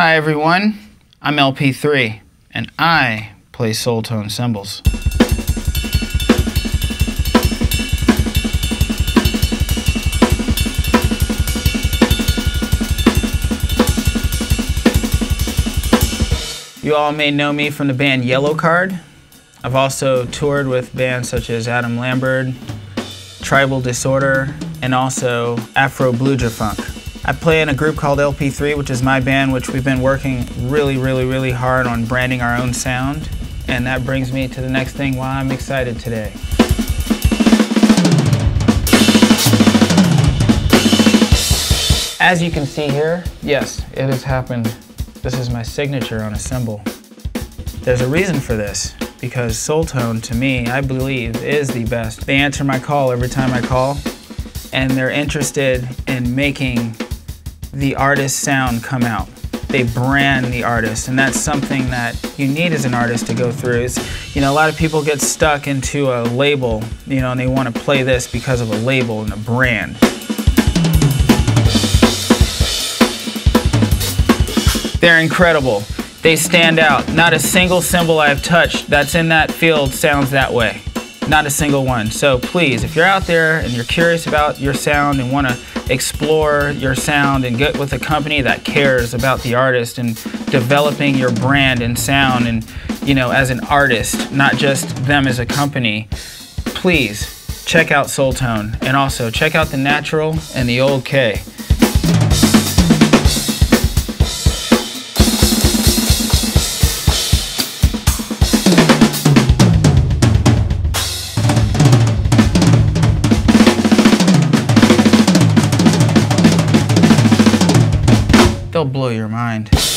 Hi everyone, I'm LP3 and I play Soultone cymbals. You all may know me from the band Yellowcard. I've also toured with bands such as Adam Lambert, Tribal Disorder, and also Afro Bluja Funk. I play in a group called LP3, which is my band, which we've been working really, really, really hard on branding our own sound. And that brings me to the next thing why I'm excited today. As you can see here, yes, it has happened. This is my signature on a cymbal. There's a reason for this because Soultone, to me, I believe, is the best. They answer my call every time I call, and they're interested in making the artist's sound come out. They brand the artist, and that's something that you need as an artist to go through. Is, you know, a lot of people get stuck into a label, you know, and they want to play this because of a label and a brand. They're incredible. They stand out. Not a single cymbal I've touched that's in that field sounds that way. Not a single one. So please, if you're out there and you're curious about your sound and want to explore your sound and get with a company that cares about the artist and developing your brand and sound and, you know, as an artist, not just them as a company, please check out Soultone and also check out the Natural and the Old K. They'll blow your mind.